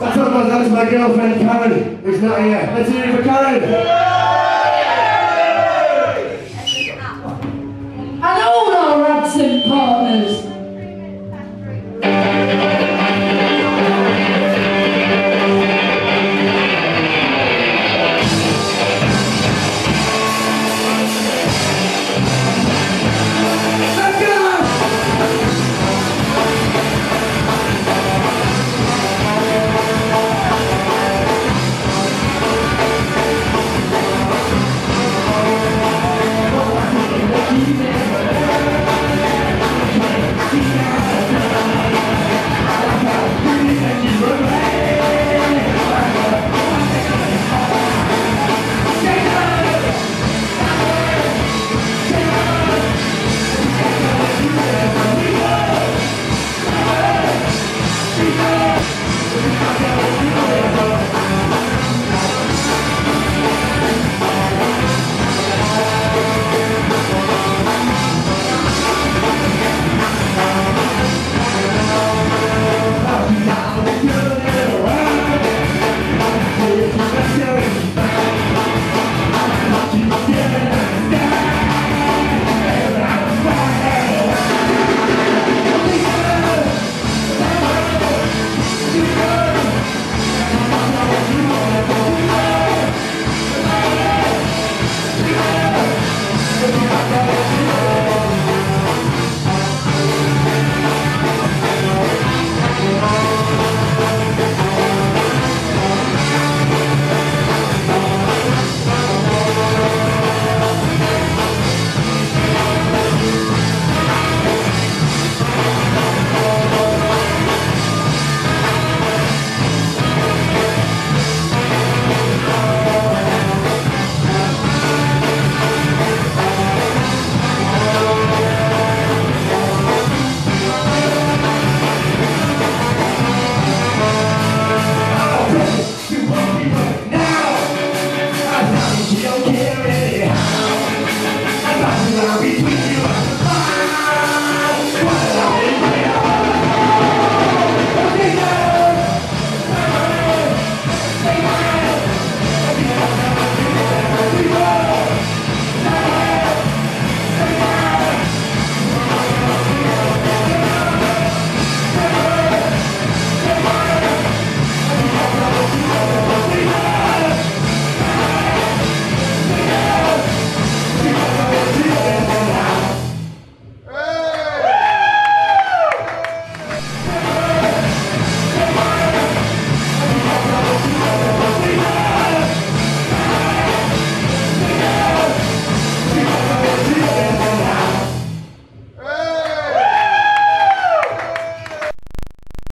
That's not my, that's my girlfriend Karen, who's not here. Let's hear it for Karen. Okay.